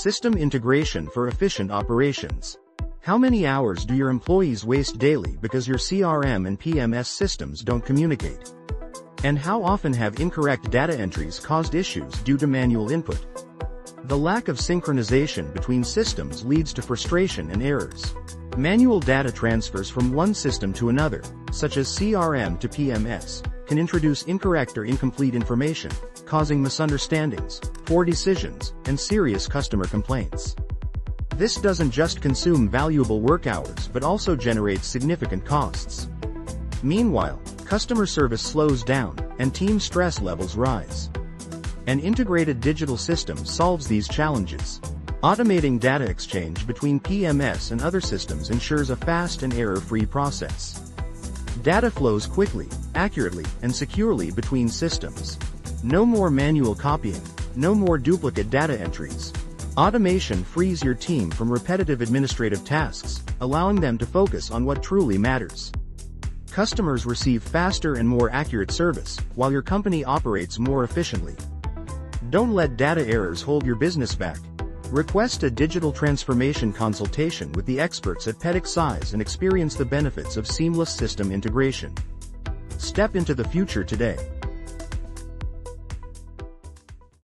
System integration for efficient operations. How many hours do your employees waste daily because your CRM and PMS systems don't communicate? And how often have incorrect data entries caused issues due to manual input? The lack of synchronization between systems leads to frustration and errors. Manual data transfers from one system to another, such as CRM to PMS, can introduce incorrect or incomplete information, causing misunderstandings, poor decisions, and serious customer complaints. This doesn't just consume valuable work hours but also generates significant costs. Meanwhile, customer service slows down, and team stress levels rise. An integrated digital system solves these challenges. Automating data exchange between PMS and other systems ensures a fast and error-free process. Data flows quickly, accurately, and securely between systems. No more manual copying, no more duplicate data entries. Automation frees your team from repetitive administrative tasks, allowing them to focus on what truly matters. Customers receive faster and more accurate service, while your company operates more efficiently. Don't let data errors hold your business back. Request a digital transformation consultation with the experts at PetakSys and experience the benefits of seamless system integration. Step into the future today.